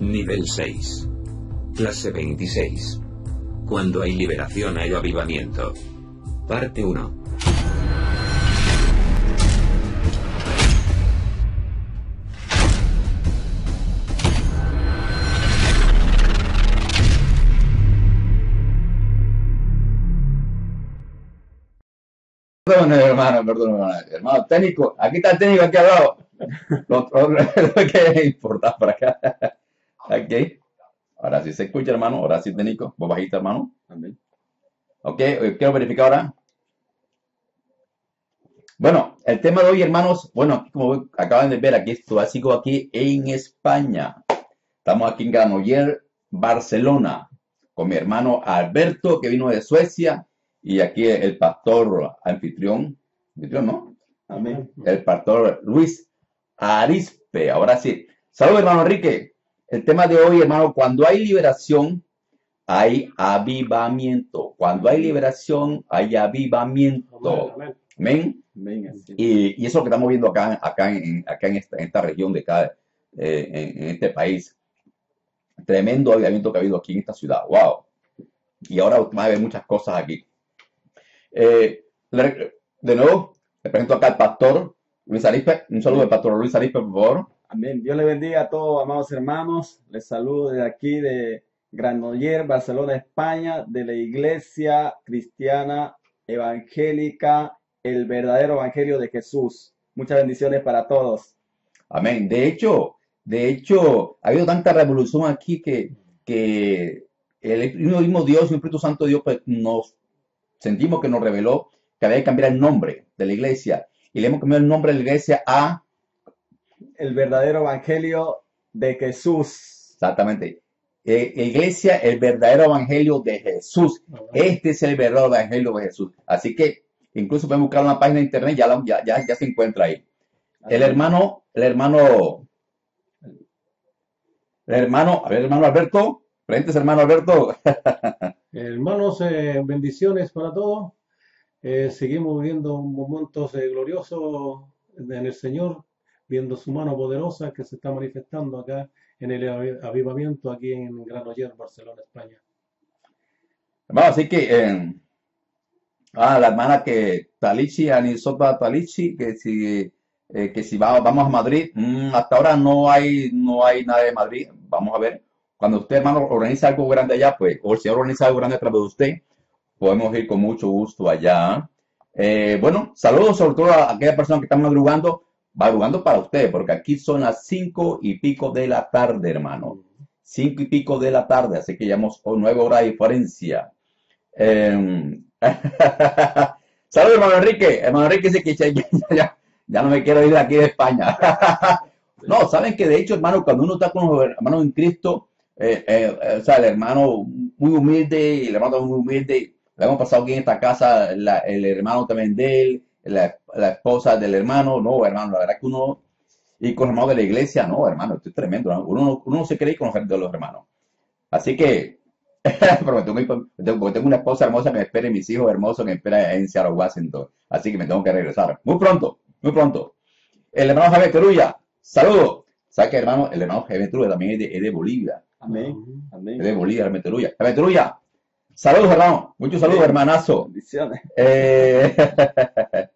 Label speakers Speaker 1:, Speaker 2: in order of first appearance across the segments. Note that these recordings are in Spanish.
Speaker 1: Nivel 6. Clase 26. Cuando hay liberación hay avivamiento. Parte 1.
Speaker 2: Perdón, hermano, perdón, hermano. Hermano técnico, aquí está el técnico aquí al lado. Lo que importa para acá. Ok. Ahora sí se escucha, hermano. Ahora sí, técnico. Vos bajita, hermano.
Speaker 3: Amén.
Speaker 2: Ok, eh, quiero verificar ahora. Bueno, el tema de hoy, hermanos, bueno, como acaban de ver, aquí estoy, como aquí en España. Estamos aquí en Granoller, Barcelona, con mi hermano Alberto, que vino de Suecia, y aquí el pastor anfitrión, anfitrión, ¿no?
Speaker 3: Amén.
Speaker 2: El pastor Luis Arispe. Ahora sí. Saludos, hermano Enrique. El tema de hoy, hermano, cuando hay liberación, hay avivamiento. Cuando hay liberación, hay avivamiento.
Speaker 4: Amén.
Speaker 2: Amén. Y, y eso que estamos viendo acá, acá, en, acá en, esta, en esta región de acá, eh, en, en este país. Tremendo avivamiento que ha habido aquí en esta ciudad. Wow. Y ahora van a ver muchas cosas aquí. Eh, de nuevo, le presento acá al pastor Luis Arispe. Un saludo al pastor Luis Arispe, por favor.
Speaker 3: Amén. Dios le bendiga a todos, amados hermanos. Les saludo desde aquí de Granoller, Barcelona, España, de la Iglesia Cristiana Evangélica, el verdadero Evangelio de Jesús. Muchas bendiciones para todos.
Speaker 2: Amén. De hecho, de hecho, ha habido tanta revolución aquí que, que el mismo Dios el Espíritu Santo Dios pues, nos sentimos que nos reveló que había que cambiar el nombre de la iglesia. Y le hemos cambiado el nombre de la iglesia a,
Speaker 3: El verdadero Evangelio de Jesús.
Speaker 2: exactamente, eh, iglesia, el verdadero evangelio de Jesús. Este es el verdadero evangelio de Jesús. Así que incluso pueden buscar una página de internet, ya, la- ya, ya, ya se encuentra ahí. El hermano, el hermano, el hermano, a ver, hermano Alberto, frentes hermano Alberto.
Speaker 4: Hermanos, eh, bendiciones para todos. Eh, seguimos viviendo momentos eh, gloriosos en el Señor, viendo su mano poderosa que se está manifestando acá en el avi- avivamiento aquí en Granoller, Barcelona, España.
Speaker 2: Hermano, así que, eh, ah, la hermana que Talichi, Anisota Talichi, que si, eh, que si va- vamos a Madrid, mm, hasta ahora no hay, no hay nada de Madrid, vamos a ver. Cuando usted, hermano, organiza algo grande allá, pues, o Señor organiza algo grande a través de usted, podemos ir con mucho gusto allá. Eh, bueno, saludos sobre todo a aquellas personas que están madrugando, madrugando para usted, porque aquí son las cinco y pico de la tarde, hermano. Cinco y pico de la tarde, así que llevamos nueve horas de diferencia. Eh, Saludos, hermano Enrique. Hermano Enrique dice que ya, ya- no me quiero ir de aquí de España. No, saben que de hecho, hermano, cuando uno está con los hermanos en Cristo, eh, eh, eh, o sea, el hermano muy humilde el hermano muy humilde, le hemos pasado aquí en esta casa, el hermano también de él, la, la esposa del hermano, no, hermano, la verdad que uno, y con los hermanos de la iglesia, no, hermano, esto es tremendo, ¿no? uno, no- uno no se cree con los de los hermanos. Así que, pero tengo, tengo- una esposa hermosa que me espera y mis hijos hermosos que me esperan en Seattle, Washington. Así que me tengo que regresar. Muy pronto, muy pronto. El hermano Javier Teruya, saludos. ¿Sabes que hermano? El hermano Javier Teruya también es de, es de Bolivia.
Speaker 3: Amén.
Speaker 2: Es de Bolivia, Javier Teruya. Javier Teruya, saludos hermano. Muchos saludos, hermanazo.
Speaker 3: Bendiciones.
Speaker 2: Eh,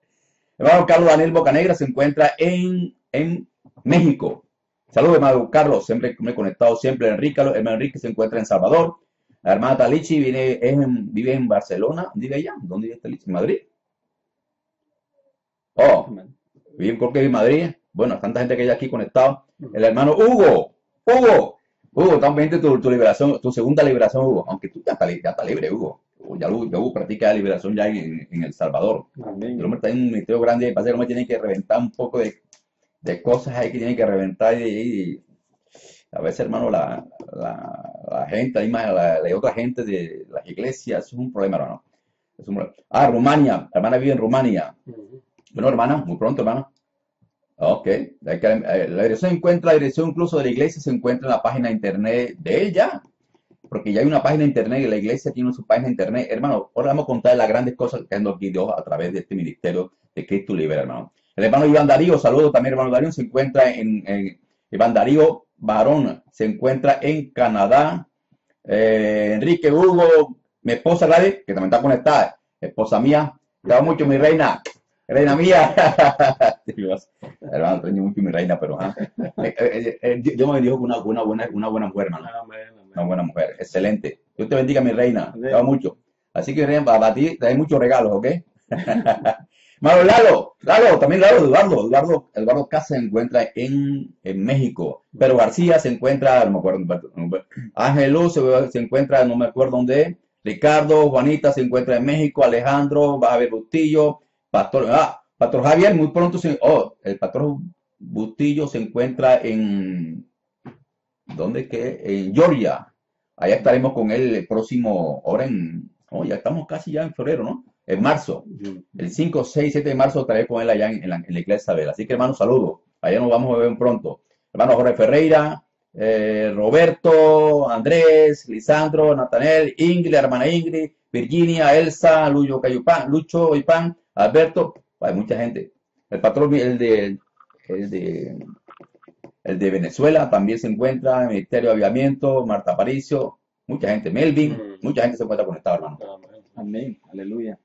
Speaker 2: hermano Carlos Daniel Bocanegra se encuentra en, en México. Saludos, hermano Carlos, siempre me he conectado siempre. Enrique, hermano Enrique se encuentra en Salvador. La hermana Talichi vive, es en, vive en Barcelona. ¿Vive allá? ¿Dónde vive Talichi? ¿En Madrid? Oh, vive, creo que en Madrid. Bueno, tanta gente que hay aquí conectado. El hermano Hugo, Hugo, Hugo, estamos pendientes tu, tu liberación, tu segunda liberación, Hugo. Aunque tú ya estás libre, Hugo. Hugo, Ya Hugo, ya Hugo practica la liberación ya en, en El Salvador.
Speaker 3: Amén.
Speaker 2: El hombre está en un ministerio grande y parece que el tiene que reventar un poco de, de cosas ahí que tiene que reventar y, y a veces, hermano, la, la, la gente, hay más, la, la otra gente de las iglesias, eso es un problema, hermano. Es un problema. Ah, Rumania, la hermana vive en Rumania. Bueno, hermana, muy pronto, hermana. Ok, eh, la dirección encuentra, la dirección incluso de la iglesia se encuentra en la página de internet de él ya, porque ya hay una página internet y la iglesia tiene su página internet. Hermano, ahora vamos a contar las grandes cosas que aquí Dios a través de este ministerio de Cristo Libera, hermano. El hermano Iván Darío, saludo también, hermano Darío, se encuentra en, Iván Darío, Barón se encuentra en Canadá. Eh, Enrique Hugo, mi esposa Gladys, que también está conectada, esposa mía, te amo mucho mi reina, reina mía. Dios, hermano, extraño mucho mi reina, pero ajá. Eh, eh, eh, Dios me con una, una buena, una buena mujer, hermano. Una buena mujer, excelente. Dios te bendiga, mi reina. Te amo mucho. Así que, reina, para ti te doy muchos regalos, ¿ok? Mano, Lalo, Lalo, también Lalo, Eduardo, Eduardo, Eduardo Casa se encuentra en, en México, pero García se encuentra, no me acuerdo, no me acuerdo. Ángel Luz se, se encuentra, no me acuerdo dónde Ricardo, Juanita se encuentra en México, Alejandro, va a ver Bustillo, Pastor, ah, Pastor Javier, muy pronto se, oh, el Pastor Bustillo se encuentra en, ¿dónde que? En Georgia, allá estaremos con él el próximo, ahora en, oh, ya estamos casi ya en febrero, ¿no? En marzo. El 5, 6, 7 de marzo estaré con él allá en, en la, en la iglesia Isabel. Así que, hermano, saludos. Allá nos vamos a ver pronto. Hermano Jorge Ferreira, eh, Roberto, Andrés, Lisandro, Natanel, Ingrid, hermana Ingrid, Virginia, Elsa, Lucho Cayupán, Lucho Ipán, Alberto. Hay mucha gente. El patrón, el de, el de, el de Venezuela también se encuentra, Ministerio de Aviamiento, Marta Paricio, mucha gente, Melvin,
Speaker 4: Mm.
Speaker 2: mucha gente se encuentra conectada, hermano.
Speaker 4: Amén.
Speaker 3: Amén. Aleluya.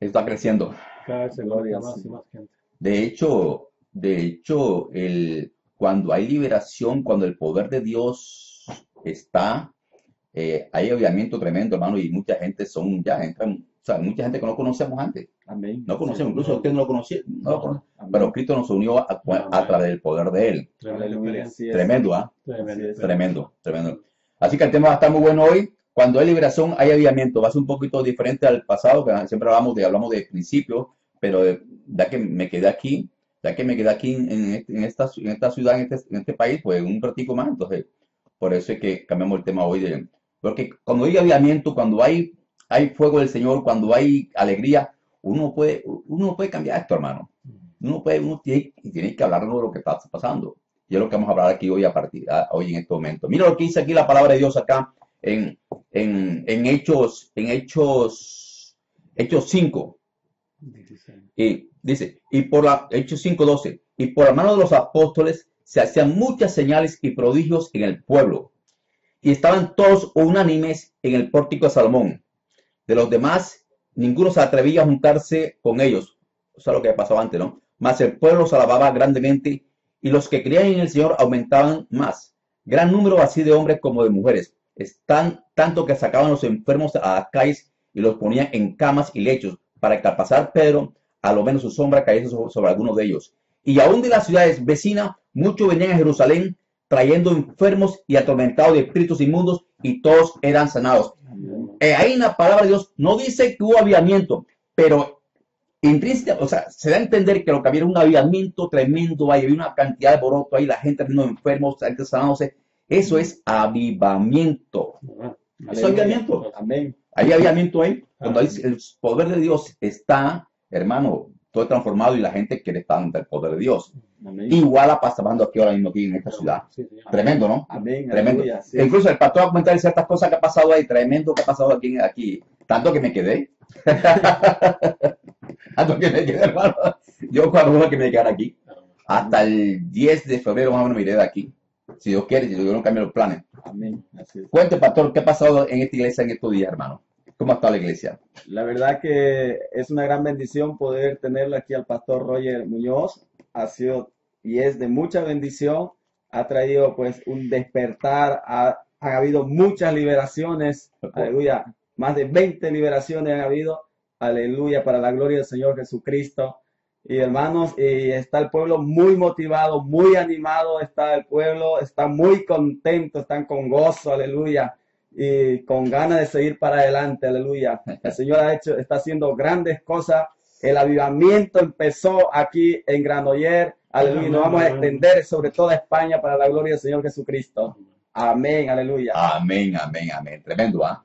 Speaker 2: Está creciendo.
Speaker 4: Cada vez se
Speaker 3: Gloria
Speaker 4: más y más gente.
Speaker 2: De hecho, de hecho, el, cuando hay liberación, cuando el poder de Dios está, eh, hay avivamiento tremendo, hermano, y mucha gente son, ya entran, sea, mucha gente que no conocemos antes,
Speaker 3: Amén.
Speaker 2: no conocemos, incluso usted no lo conocía, no lo conoce, pero Cristo nos unió a, a través del poder de Él. Tremendo, ¿ah?
Speaker 4: Experiencia.
Speaker 2: Tremendo, tremendo. Así que el tema va a estar muy bueno hoy. Cuando hay liberación, hay avivamiento. Va a ser un poquito diferente al pasado, que siempre hablamos de, hablamos de principio, pero eh, ya que me quedé aquí, ya que me quedé aquí en, en- en esta, en esta ciudad, en este, en este país, pues un ratico más. Entonces, por eso es que cambiamos el tema hoy. De, porque cuando hay avivamiento, cuando hay, hay fuego del Señor, cuando hay alegría, uno puede, uno puede cambiar esto, hermano. Uno puede, uno tiene, tiene que hablarnos de lo que está pasando. Y es lo que vamos a hablar aquí hoy a partir, a- hoy en este momento. Mira lo que dice aquí la palabra de Dios acá en, en, en Hechos, en Hechos, Hechos 5.
Speaker 4: Dieciséis.
Speaker 2: Y dice, y por la, Hechos 5.12, y por la mano de los apóstoles se hacían muchas señales y prodigios en el pueblo. Y estaban todos unánimes en el pórtico de Salomón. De los demás, ninguno se atrevía a juntarse con ellos. O sea, lo que pasaba antes, ¿no? Mas el pueblo se alababa grandemente y los que creían en el Señor aumentaban más. Gran número así de hombres como de mujeres. Están tanto que sacaban los enfermos a las calles y los ponían en camas y lechos para que al pasar Pedro, a lo menos su sombra cayese sobre, sobre algunos de ellos. Y aún de las ciudades vecinas, muchos venían a Jerusalén trayendo enfermos y atormentados de espíritus inmundos y todos eran sanados. Eh, ahí en la palabra de Dios no dice que hubo avivamiento, pero intrínseca, o sea, se da a entender que lo que había era un avivamiento tremendo, ahí había una cantidad de boroto ahí, la gente enfermos, la gente sanándose. Eso es avivamiento. Eso es avivamiento.
Speaker 3: Amén.
Speaker 2: Hay avivamiento ahí. Cuando el poder de Dios está, hermano, todo transformado y la gente quiere estar ante el poder de Dios.
Speaker 3: Amén.
Speaker 2: Igual ha pasando aquí ahora mismo aquí en esta ciudad.
Speaker 4: Sí.
Speaker 2: Tremendo, ¿no?
Speaker 3: Amén.
Speaker 2: Tremendo.
Speaker 3: Aleluya. Sí.
Speaker 2: Incluso el pastor va a comentar ciertas cosas que ha pasado ahí, tremendo que ha pasado aquí, aquí. Tanto que me quedé. Tanto que me quedé, hermano. Yo cuando que me quedara aquí. Hasta el 10 de febrero más o menos me iré de aquí. Si Dios quiere, si Dios no cambia los planes.
Speaker 3: Amén. Así.
Speaker 2: Cuente, pastor, ¿qué ha pasado en esta iglesia en estos días, hermano? ¿Cómo está la iglesia?
Speaker 3: La verdad que es una gran bendición poder tenerlo aquí al pastor Roger Muñoz. Ha sido y es de mucha bendición. Ha traído pues un despertar. Ha, ha habido muchas liberaciones. Aleluya. Más de 20 liberaciones han habido. Aleluya. Para la gloria del Señor Jesucristo. Y hermanos, y está el pueblo muy motivado, muy animado. Está el pueblo, está muy contento, están con gozo. Aleluya y con ganas de seguir para adelante, aleluya. El Señor ha hecho, está haciendo grandes cosas. El avivamiento empezó aquí en Granoller, aleluya. Y nos vamos a extender sobre toda España para la gloria del Señor Jesucristo. Amén, aleluya.
Speaker 2: Amén, amén, amén. Tremendo, ¿ah?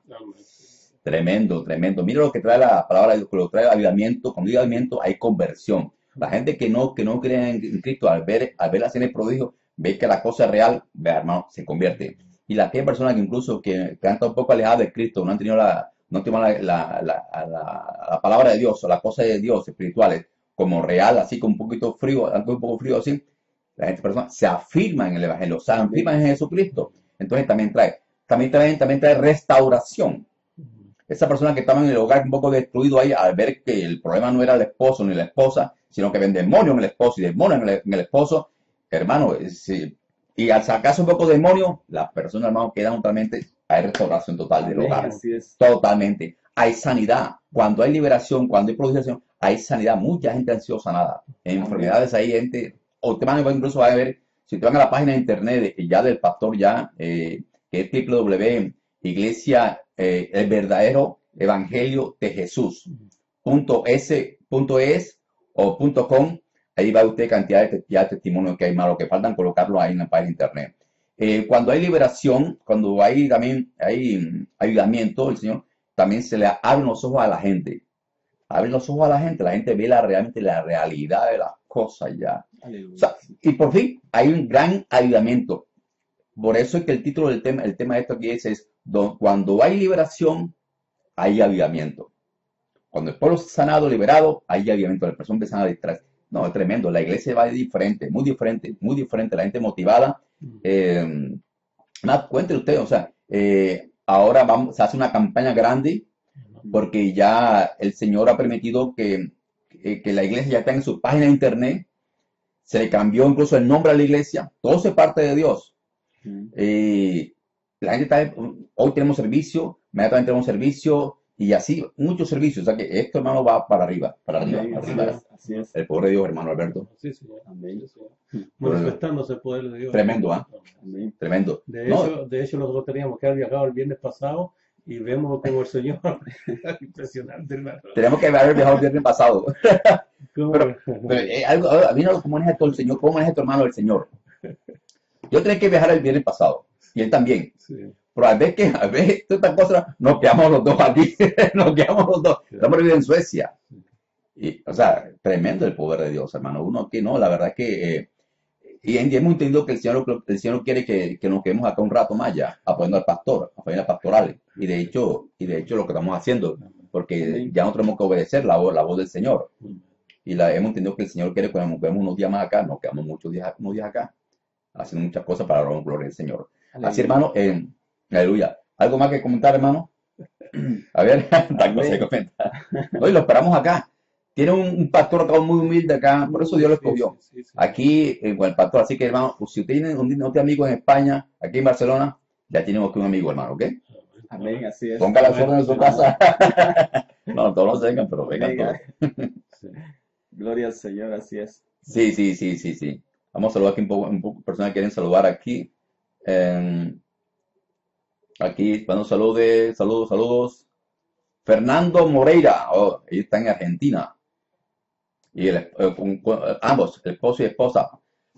Speaker 2: Tremendo, tremendo. Mira lo que trae la palabra de Dios, lo que trae el avivamiento. Con el avivamiento hay conversión. La gente que no, que no cree en, Cristo, al ver, al ver la de prodigio, ve que la cosa es real, ve, hermano, se convierte. Y las aquellas personas que incluso que, que han estado un poco alejadas de Cristo, no han tenido la, no han tenido la, la, la, la- la palabra de Dios o las cosas de Dios espirituales como real, así con un poquito frío, algo un poco frío así, La gente persona se afirma en el Evangelio, se afirma en Jesucristo. Entonces también trae, también trae, también trae restauración. Esa persona que estaba en el hogar un poco destruido ahí, al ver que el problema no era el esposo ni la esposa, sino que ven demonios en el esposo y demonios en el, en el esposo, hermano, si- y al sacarse un poco de demonio, las personas, hermano, quedan totalmente, hay restauración total del hogar.
Speaker 3: así es.
Speaker 2: Totalmente. Hay sanidad. Cuando hay liberación, cuando hay prodigación, hay sanidad. Mucha gente ha sido sanada. En
Speaker 3: Amén.
Speaker 2: enfermedades hay gente, o te van a incluso va a ver, si te van a la página de internet de- ya del pastor ya, eh, que es www, iglesia, eh, el verdadero evangelio de Jesús, punto S, punto es o punto com, ahí va usted cantidad de, de testimonios que hay más, lo que faltan colocarlo ahí en la página de internet. Eh, cuando hay liberación, cuando hay también hay mm, ayudamiento, el Señor también se le abren los ojos a la gente. Abren los ojos a la gente, la gente ve la, realmente la realidad de las cosas ya.
Speaker 3: Aleluya.
Speaker 2: O sea, y por fin hay un gran ayudamiento. Por eso es que el título del tema, el tema de esto aquí es, es do- cuando hay liberación, hay avivamiento. Cuando el pueblo es sanado, liberado, hay avivamiento. Las personas empiezan a distraerse. No, es tremendo. La iglesia va diferente, muy diferente, muy diferente. La gente motivada. Eh, más, cuente usted, o sea, eh, ahora vamos, se hace una campaña grande porque ya el Señor ha permitido que, que, la iglesia ya está en su página de internet. Se le cambió incluso el nombre a la iglesia. Todo se parte de Dios.
Speaker 3: Ujú.
Speaker 2: Eh, la gente está, hoy tenemos servicio, inmediatamente tenemos servicio y así muchos servicios. O sea que esto, hermano, va para arriba, para arriba,
Speaker 3: Amén,
Speaker 2: para
Speaker 3: así
Speaker 2: arriba.
Speaker 3: es, así es.
Speaker 2: El pobre Dios, hermano Alberto.
Speaker 4: Sí, señor.
Speaker 3: Amén.
Speaker 4: Sí, señor. Manifestándose el poder de Dios.
Speaker 2: Tremendo, ¿ah?
Speaker 3: Amén.
Speaker 2: Tremendo.
Speaker 4: De
Speaker 2: No,
Speaker 4: hecho, de hecho, nosotros teníamos que haber viajado el viernes pasado y vemos como el Señor. Impresionante, hermano.
Speaker 2: tenemos que haber viajado el viernes pasado.
Speaker 4: Cómo-
Speaker 2: Pero, Pero, eh, algo, a mí no, ¿cómo maneja todo el Señor? ¿Cómo maneja tu hermano el Señor? Yo tenía que viajar el viernes pasado y él también.
Speaker 4: sí.
Speaker 2: Pero a veces que, a veces, todas estas cosas, nos quedamos los dos aquí, nos quedamos los dos. Estamos viviendo en Suecia. Y, o sea, tremendo el poder de Dios, hermano. Uno que no, la verdad es que, eh, y hemos entendido que el Señor, el Señor quiere que, que nos quedemos acá un rato más ya, apoyando al pastor, apoyando al pastoral. Y de hecho, y de hecho lo que estamos haciendo, porque ya no tenemos que obedecer la voz, la voz del Señor. Y la, hemos entendido que el Señor quiere que nos quedemos unos días más acá, nos quedamos muchos días, unos días acá, haciendo muchas cosas para la gloria del Señor. Así, hermano, eh, aleluya. ¿Algo más que comentar, hermano? A ver, tal cosa que comentar. No, y lo esperamos acá. Tiene un, un pastor acá muy humilde acá, por eso Dios lo escogió.
Speaker 4: Sí, sí, sí.
Speaker 2: Aquí, eh, con el pastor, así que hermano, pues, si usted tiene un, un amigo en España, aquí en Barcelona, ya tenemos que un amigo, hermano, ¿ok?
Speaker 3: Amén, así es.
Speaker 2: Ponga las órdenes en su casa. no, todos se vengan, pero vengan
Speaker 3: Venga.
Speaker 2: todos.
Speaker 3: Gloria al Señor, así es.
Speaker 2: Sí, sí, sí, sí, sí. Vamos a saludar aquí un poco, un poco personas que quieren saludar aquí. Eh, aquí, bueno, saludos, saludos, saludos. Fernando Moreira, oh, ellos están en Argentina. Y el, eh, con- ambos, el esposo y esposa.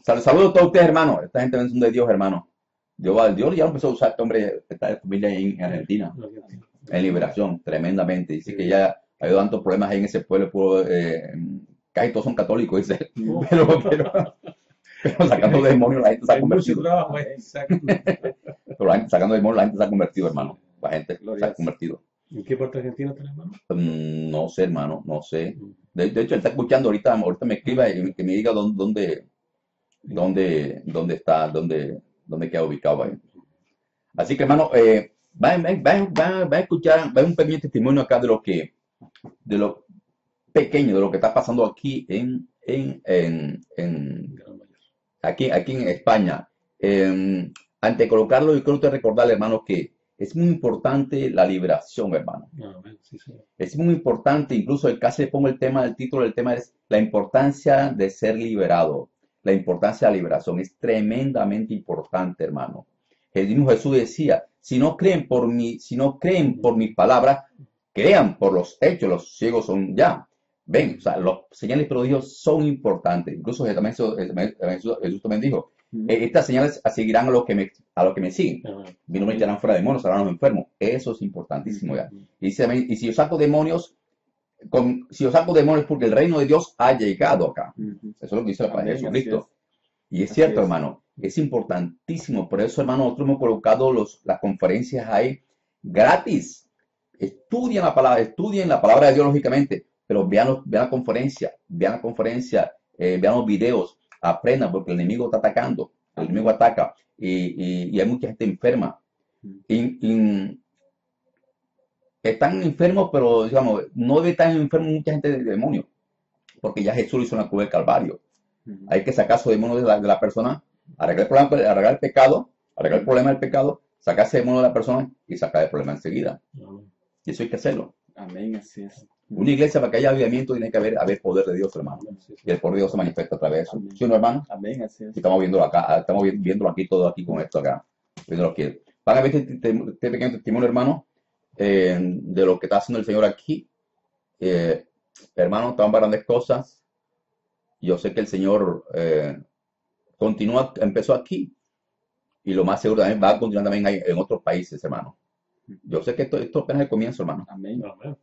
Speaker 2: Sal- saludos a todos ustedes, hermanos. Esta gente son de Dios, hermano. Dios, Dios ya empezó a usar este hombre, esta familia ahí en Argentina en liberación, tremendamente. Dice que ya ha habido tantos problemas ahí en ese pueblo, pueblo, eh, casi todos son católicos, dice. Pero, pero, pero sacando demonios la gente se ha
Speaker 4: Hay mucho
Speaker 2: convertido.
Speaker 4: trabajo, exacto.
Speaker 2: Pero la gente, sacando demonios la gente se ha convertido, hermano. La gente se ha convertido.
Speaker 4: ¿En qué parte Argentina está, hermano?
Speaker 2: Mm, no sé, hermano, no sé. De, de hecho, él está escuchando ahorita, ahorita me escriba y que me diga dónde, dónde, dónde, dónde está, dónde, dónde queda ubicado ahí. Así que, hermano, eh, va, va, va, va- va a escuchar, va a un pequeño testimonio acá de lo que, de lo pequeño, de lo que está pasando aquí en, en, en, en- aquí, aquí en España. Eh, antes de colocarlo, yo quiero recordarle, hermano, que es muy importante la liberación, hermano.
Speaker 4: Ah, sí, sí.
Speaker 2: Es muy importante, incluso el casi le pongo el tema, el título del tema es la importancia de ser liberado. La importancia de la liberación es tremendamente importante, hermano. El mismo Jesús decía, si no creen por mi, si no creen por mis palabras, crean por los hechos, los ciegos son ya. Ven, o sea, los señales y prodigios son importantes. Incluso también Jesús, también dijo. "Eh, estas señales seguirán a los que me, a los que me siguen. Vino me echarán fuera demonios, harán los enfermos. Eso es importantísimo ya. Y, también, y si yo saco demonios, con, si yo saco demonios porque el reino de Dios ha llegado acá. Eso es lo que dice la palabra de Jesucristo. Y es cierto,
Speaker 3: es.
Speaker 2: hermano, es importantísimo. Por eso, hermano, nosotros hemos colocado los, las conferencias ahí gratis. Estudien la palabra, estudien la palabra de Dios, lógicamente, pero vean, los- vean la conferencia, vean la conferencia, eh, vean los videos.
Speaker 4: Aprenda porque el enemigo está atacando. El enemigo ataca y, y- y hay mucha gente enferma. Y- y están enfermos, pero digamos, no debe estar enfermo mucha gente de demonio, porque ya Jesús hizo en la cruz del Calvario.
Speaker 3: Ujú.
Speaker 4: Hay que sacar su demonio de la, de la persona, arreglar el, problema, arreglar el pecado, arreglar el problema del pecado, sacar ese demonio de la persona y sacar el problema enseguida. Y eso hay que hacerlo.
Speaker 3: Amén, así es.
Speaker 4: Una iglesia para que haya avivamiento tiene que haber, haber poder de Dios, hermano.
Speaker 5: Sí, sí.
Speaker 4: Y el poder de Dios se manifiesta a través de eso.
Speaker 3: Amén.
Speaker 4: ¿Sí o no, hermano?
Speaker 3: Amén, así es.
Speaker 4: Y estamos viéndolo acá, estamos vi- viéndolo aquí todo aquí con esto acá. Viéndolo aquí. Van a ver este, este- pequeño testimonio, hermano, eh, de lo que está haciendo el Señor aquí. Eh, hermano, están grandes cosas. Yo sé que el Señor eh, continúa, empezó aquí. Y lo más seguro también va a continuar también en otros países, hermano. Yo sé que esto, esto apenas es el comienzo, hermano.
Speaker 3: Amén.
Speaker 5: Amén.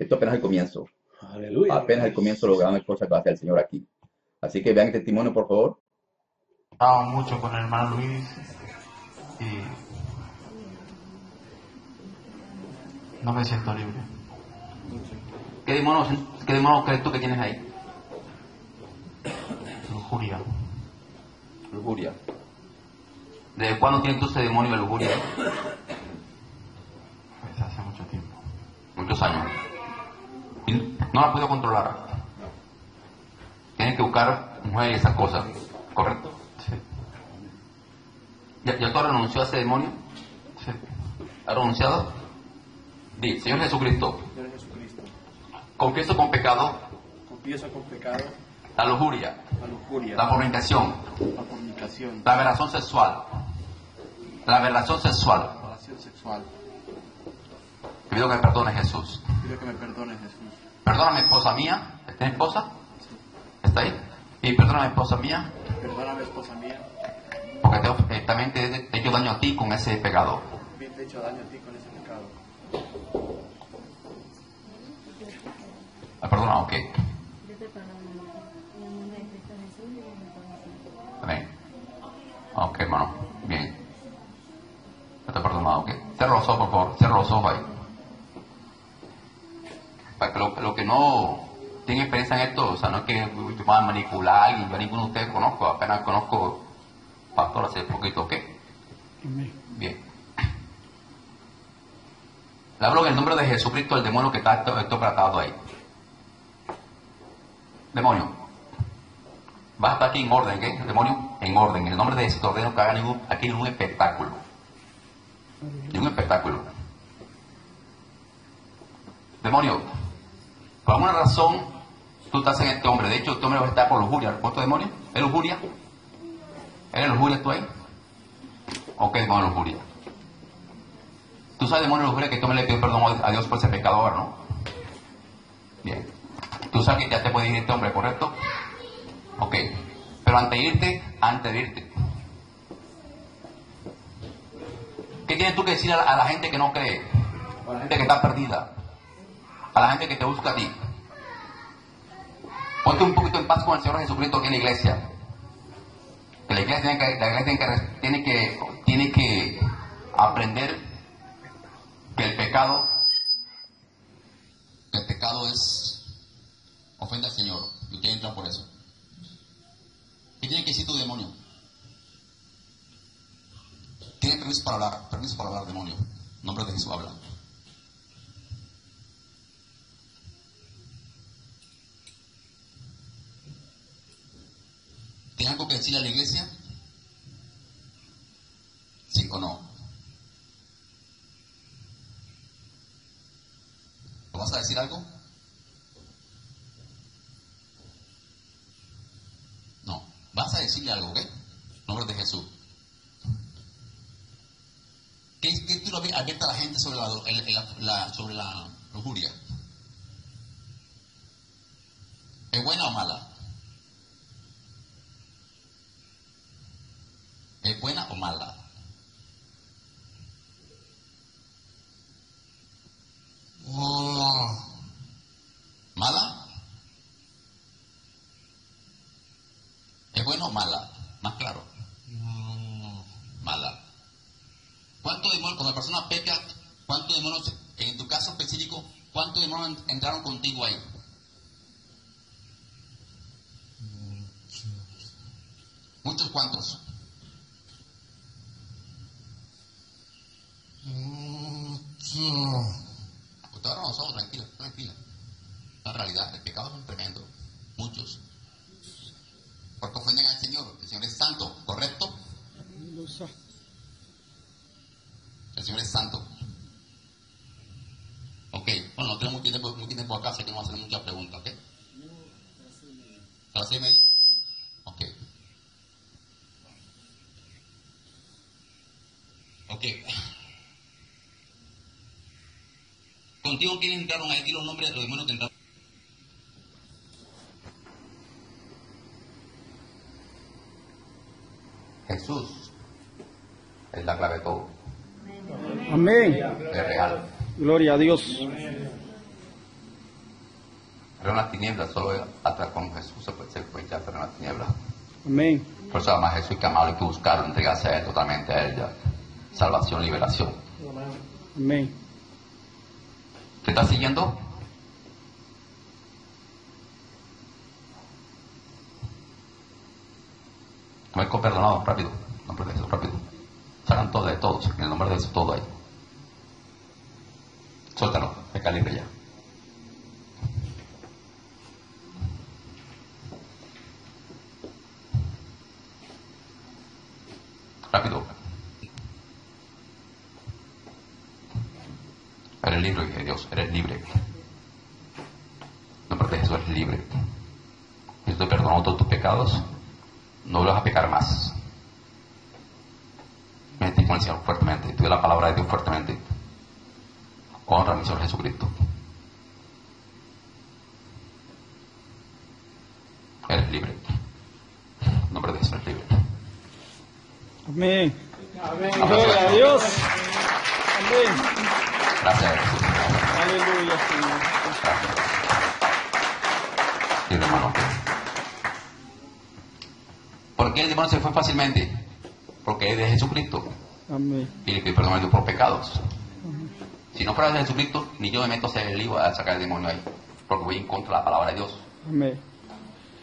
Speaker 4: Esto apenas es el comienzo.
Speaker 5: Aleluya.
Speaker 4: Apenas el comienzo las grandes cosas que va a hacer el Señor aquí. Así que vean el testimonio, por favor.
Speaker 6: Estaba mucho con el hermano Luis y no me siento libre.
Speaker 2: ¿Qué demonio, qué demonio crees tú que tienes ahí?
Speaker 6: Lujuria.
Speaker 4: Lujuria.
Speaker 2: ¿Desde cuándo tienes tú ese demonio de lujuria?
Speaker 6: Desde hace mucho tiempo.
Speaker 2: Muchos años. No la podido controlar. Tienes que buscar mujer y esas cosas. ¿Correcto?
Speaker 6: Sí.
Speaker 2: ¿Ya, ya tú has renunciado a ese demonio?
Speaker 6: Sí.
Speaker 2: ¿Has renunciado? Di, Señor Jesucristo,
Speaker 7: Señor Jesucristo,
Speaker 2: confieso con pecado
Speaker 7: confieso con pecado
Speaker 2: la lujuria,
Speaker 7: la lujuria,
Speaker 2: la fornicación,
Speaker 7: la fornicación,
Speaker 2: la aberración sexual, la aberración sexual.
Speaker 7: la relación sexual.
Speaker 2: Te pido que me perdones, Jesús.
Speaker 7: Pido que me perdones, Jesús.
Speaker 2: Mi esposa mía. ¿Tienes esposa? ¿Está ahí? Y mi esposa mía,
Speaker 7: Perdóname, esposa mía,
Speaker 2: porque te- eh, también te he hecho daño a ti con ese pecado.
Speaker 7: bien te he hecho daño a ti con ese pecado.
Speaker 2: Ah, perdona, ok. Amén. Ok, hermano. Bien. Ya te he perdonado, ok. Cierra los ojos, por favor. Cierra los ojos ahí. Para que lo, lo que no tienen experiencia en esto, o sea, no es que yo pueda manipular a alguien, yo ninguno de ustedes conozco, apenas conozco pastor hace poquito, ¿ok? Bien. Le hablo en el nombre de Jesucristo, el demonio que está esto, tratado ahí. Demonio, va a estar aquí en orden. El demonio en orden. En el nombre de Jesús te ordeno que haga ningún, aquí ningún espectáculo. Ningún espectáculo. Demonio, por alguna razón tú estás en este hombre. De hecho, este hombre va a estar por lujuria. ¿Cuánto demonio? ¿Es lujuria? ¿Eres lujuria tú ahí? ¿O qué demonio de lujuria? Tú sabes, demonio de lujuria, que tú me le pides perdón a Dios por ese pecador, ¿no? Bien. Tú sabes que ya te puede ir este hombre, ¿correcto? Ok. Pero antes de irte, antes de irte. ¿Qué tienes tú que decir a la gente que no cree? A la gente que está perdida. A la gente que te busca a ti. Ponte un poquito en paz con el Señor Jesucristo aquí en la iglesia. Que la iglesia tiene que, la iglesia tiene que, tiene que, aprender que el pecado, que el pecado es ofende al Señor y usted entra por eso. ¿Qué tiene que decir tu demonio? Tiene permiso para hablar, permiso para hablar, demonio. En nombre de Jesús habla. ¿Tienes algo que decirle a la iglesia? ¿Sí o no? ¿Lo vas a decir algo? No. Vas a decirle algo, ¿ok? Nombre de Jesús. ¿Qué, habías abierto a la gente sobre la, el- el- la- sobre la lujuria? ¿Es buena o mala? ¿Es buena o mala? Oh. ¿Mala? ¿Es buena o mala? Más claro. Mala. ¿Cuántos demonios, cuando la persona peca, cuántos demonios, en tu caso específico, cuántos demonios entraron contigo ahí? Muchos cuantos. Pues ahora no somos, tranquila, tranquila. La realidad, el pecado es un tremendo. Muchos. Porque ofenden al Señor. El Señor es santo, ¿correcto? El Señor es santo. Ok, bueno, no tenemos mucho tiempo, mucho tiempo acá, así que no vamos a hacer muchas preguntas, ¿ok? ¿A las seis y media? Ok. Ok. Contigo quieren entraron aquí los nombres de los demonios que entraron. Jesús es la clave de todo.
Speaker 8: Amén.
Speaker 2: Es real.
Speaker 8: Gloria a Dios.
Speaker 2: Pero en las tinieblas, solo hasta con Jesús se puede, se puede echar en las tinieblas.
Speaker 8: Amén.
Speaker 2: Por eso además Jesús que amarlo hay que buscarlo, entregarse a Él totalmente a Él ya. Salvación, liberación.
Speaker 8: Amén.
Speaker 2: ¿Te estás siguiendo? Que perdonado, rápido. No de rápido. Sacan todo de todos, en el nombre de Jesús, todo ahí. Suéltalo, de calibre ya. Rápido. Eres libre, dije Dios, eres libre. No porque Jesús eres libre. Yo te perdono todos tus pecados. No vas a pecar más. Metí con el Señor fuertemente. Te doy la palabra de Dios fuertemente. Honra a mi Señor Jesucristo. Fácilmente? Porque es de Jesucristo
Speaker 8: Amén.
Speaker 2: y le Dios por pecados. Si no fuera de Jesucristo, ni yo me meto a hacer el lío a sacar el demonio ahí, porque voy en contra de la palabra de Dios.
Speaker 8: Amén.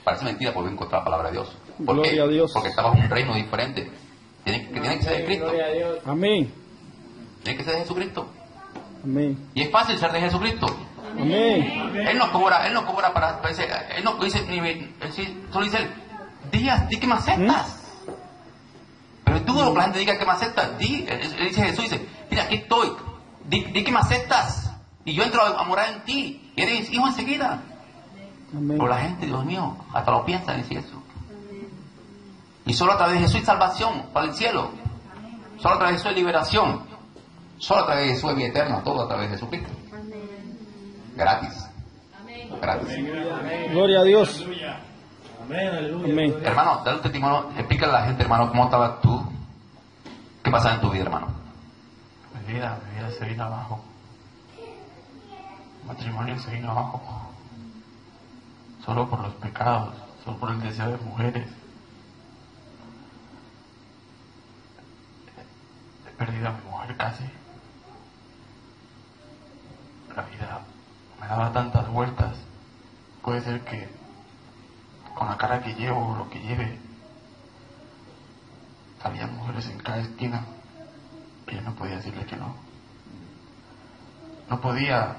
Speaker 2: Parece mentira, porque voy en contra de la palabra de Dios. ¿Por
Speaker 8: Gloria
Speaker 2: qué?
Speaker 8: a Dios.
Speaker 2: Porque estaba en un reino diferente. Tiene que, tiene que ser de Cristo.
Speaker 8: Amén.
Speaker 2: Tiene que ser de Jesucristo.
Speaker 8: Amén.
Speaker 2: Y es fácil ser de Jesucristo.
Speaker 8: Amén.
Speaker 2: Él no cobra, él no cobra para, para ese- él no dice, ni, él sí- solo dice, días, di que me aceptas. Lo que la gente diga que me aceptas, di, él, él dice Jesús, dice, mira, aquí estoy, di, di que me aceptas, y yo entro a, a morar en ti, y eres hijo enseguida.
Speaker 8: Amén.
Speaker 2: Pero la gente, Dios mío, hasta lo piensa en decir eso. Y solo a través de Jesús hay salvación para el cielo. Solo a través de Jesús hay liberación. Solo a través de Jesús hay vida eterna, todo a través de Jesucristo. Gratis. Gratis.
Speaker 8: Gloria a Dios.
Speaker 4: Amén, aleluya.
Speaker 8: Amén.
Speaker 2: Hermano, dale un testimonio, explícale a la gente, hermano, cómo estabas tú. ¿Qué pasaba en tu vida, hermano?
Speaker 6: Mi vida, mi vida se vino abajo. Mi matrimonio se vino abajo. Solo por los pecados, solo por el deseo de mujeres. He perdido a mi mujer casi. La vida me daba tantas vueltas. Puede ser que con la cara que llevo o lo que lleve, había mujeres en cada esquina y yo no podía decirle que no. No podía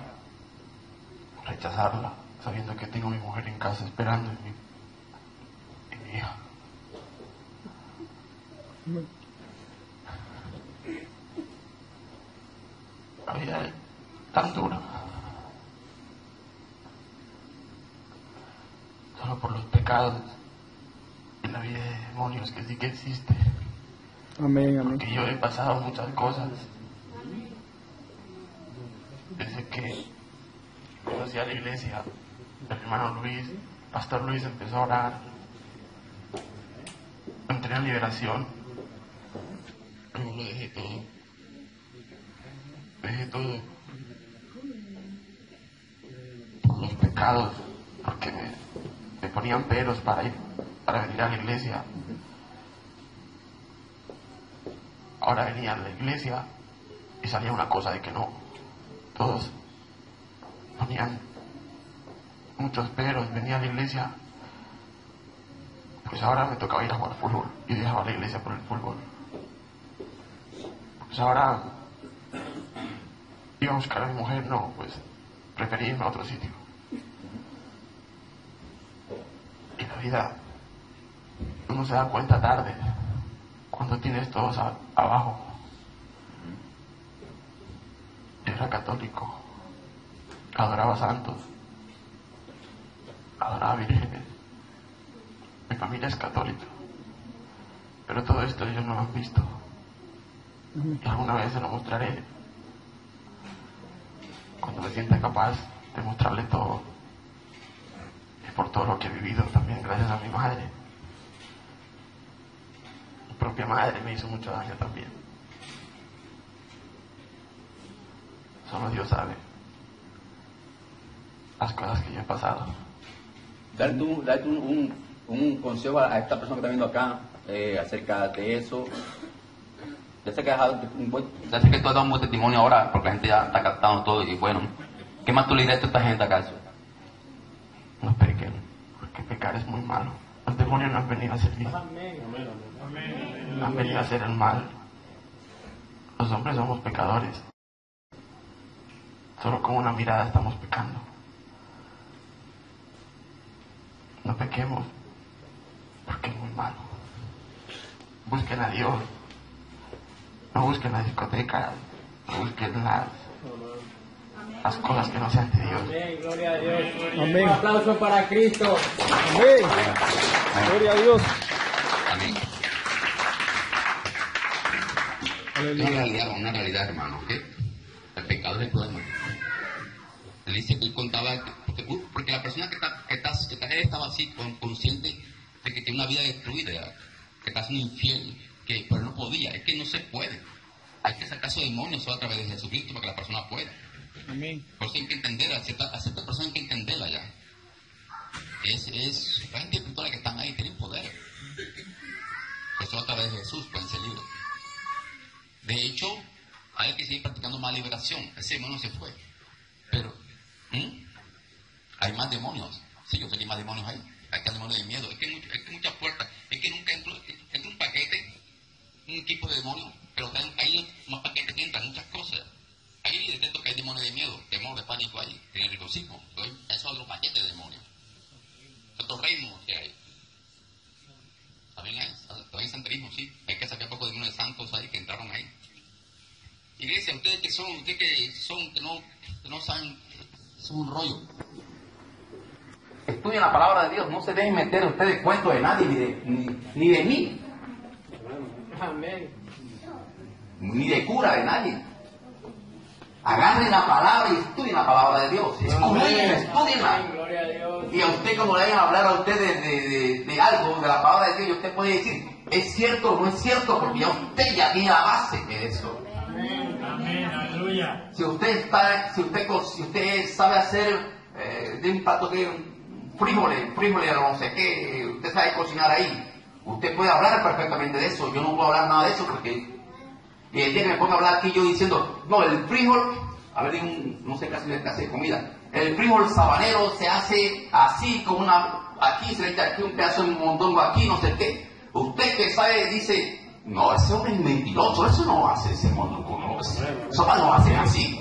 Speaker 6: rechazarla, sabiendo que tengo a mi mujer en casa esperando y mi, y mi hija. La vida es tan dura. Solo por los pecados y la vida de demonios que sí que existe.
Speaker 8: Amén. Amén.
Speaker 6: Porque yo he pasado muchas cosas. Desde que conocí a la iglesia, el hermano Luis, Pastor Luis empezó a orar. Entré en liberación. Luego lo dejé todo. Dejé todo. Por los pecados, porque me, ponían peros para ir, para venir a la iglesia. Ahora venía a la iglesia y salía una cosa de que no. Todos ponían muchos peros, venía a la iglesia, Pues ahora me tocaba ir a jugar fútbol y dejaba la iglesia por el fútbol. Pues ahora iba a buscar a mi mujer, no, pues preferí irme a otro sitio. Y la vida uno se da cuenta tarde, cuando tienes todos abajo. Era católico, adoraba santos, adoraba vírgenes. Mi familia es católica, pero todo esto ellos no lo han visto. Y alguna vez se lo mostraré cuando me sienta capaz de mostrarle todo. Y por todo lo que he vivido también, gracias a mi madre. Mi propia madre me hizo mucho daño también. Solo Dios sabe las cosas que yo he pasado.
Speaker 9: Darte un, darte un, un, un consejo a esta persona que está viendo acá eh, acerca de eso. Ya sé que has un buen
Speaker 2: Ya sé que tú has dado un buen testimonio ahora, porque la gente ya está captando todo y bueno, ¿qué más tú le dirías a esta gente acaso?
Speaker 6: No pequen, porque pecar es muy malo. Los demonios no han venido a servir. Han venido a hacer el mal. Los hombres somos pecadores. Solo con una mirada estamos pecando. No pequemos, porque es muy malo. Busquen a Dios. No busquen la discoteca. No busquen las, las cosas que no sean de Dios.
Speaker 10: Gloria a Dios. Un aplauso para Cristo. Gloria a Dios.
Speaker 2: Una realidad, una realidad, hermano. El pecado es el problema. Él dice que él contaba, que- porque, porque la persona que está, que está, que está- él estaba así, con- consciente de que tiene una vida destruida, que está siendo infiel, que, pero no podía, es que no se puede. Hay que sacar esos demonios solo a través de Jesucristo para que la persona pueda.
Speaker 10: Amén.
Speaker 2: Por eso hay que entenderla, a cierta, a cierta persona hay que entenderla ya. Es, es, la gente que están ahí tienen poder. Solo a través de Jesús pueden ser libres. De hecho, hay que seguir practicando más liberación. Ese demonio se fue. Pero, ¿hmm? hay más demonios. Sí, yo sé que hay más demonios ahí. Hay que demonios de miedo. Es que, hay es que muchas puertas. Es que nunca entró, entra un paquete, un equipo de demonios, pero hay más paquetes que entran, muchas cosas. Ahí detecto que hay demonios de miedo, temor, de pánico ahí, regocijo. Entonces, Eso es otro paquete de demonios. Es otro reino que hay. También hay, también santerismo, sí. Hay que sacar poco demonios santos ahí que entraron ahí. Iglesia, ustedes que son, ustedes que son, que no, que no saben, es un rollo. Estudien la palabra de Dios, no se dejen meter ustedes cuentos de nadie, ni de, ni, ni de mí,
Speaker 10: Amén.
Speaker 2: ni de cura de nadie. Agarren la palabra y estudien la palabra de Dios. Escudriñen, estudienla. Y a usted, como le vayan a hablar a usted de, de- de- de algo, de la palabra de Dios, y usted puede decir, ¿es cierto o no es cierto? Porque ya usted ya tiene la base de eso. Si usted está, si usted, si usted sabe hacer eh, de un plato que frijoles, frijoles no sé qué, usted sabe cocinar ahí, usted puede hablar perfectamente de eso. Yo no puedo hablar nada de eso porque y el día que me ponga a hablar aquí yo diciendo, no, el frijol, a ver, un- no sé casi clase de comida, el frijol sabanero se hace así, con una, aquí se le echa aquí un pedazo de mondongo, aquí no sé qué. Usted que sabe dice, no, ese hombre es mentiroso, eso no hace ese mondongo, no, eso eso no lo hace así.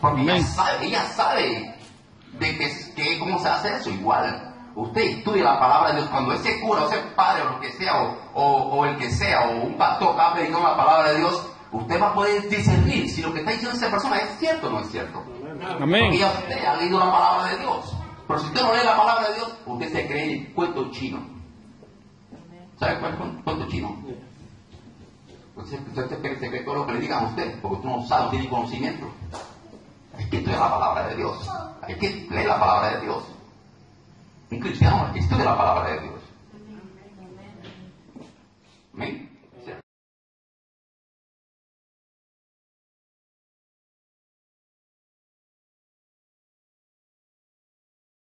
Speaker 2: Porque ella sabe, ella sabe de que, que cómo se hace eso igual. Usted estudia la palabra de Dios. Cuando ese cura o ese padre o lo que sea, o, o- o el que sea, o un pastor va predicando la palabra de Dios, usted va a poder discernir si lo que está diciendo esa persona es cierto o no es cierto. Porque ya usted ha leído la palabra de Dios. Pero si usted no lee la palabra de Dios, usted se cree el cuento chino. ¿Sabe cuál es el cuento chino? Entonces, usted cree, se cree todo lo que le digan a usted, porque usted no sabe, no tiene conocimiento. Hay que estudiar la palabra de Dios. Hay que leer la palabra de Dios. Un cristiano hay que estudiar la palabra de Dios. ¿Amén?